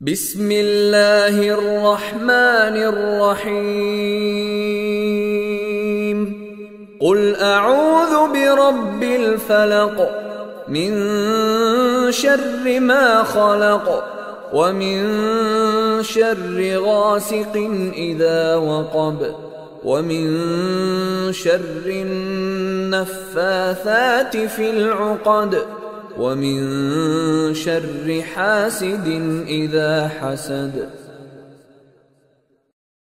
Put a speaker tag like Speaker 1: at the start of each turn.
Speaker 1: بسم الله الرحمن الرحيم. قل أعوذ برب الفلق من شر ما خلق ومن شر غاسق إذا وقب ومن شر النفاثات في العقد ومن شر حاسد إذا حسد.